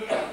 but